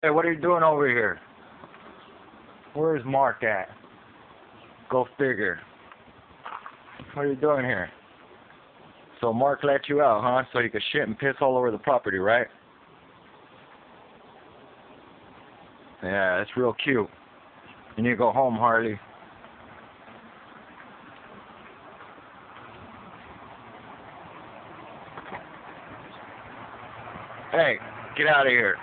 Hey, what are you doing over here? Where's Mark at? Go figure. What are you doing here? So Mark let you out, huh? So you could shit and piss all over the property, right? Yeah, that's real cute. You need to go home, Harley. Hey, get out of here.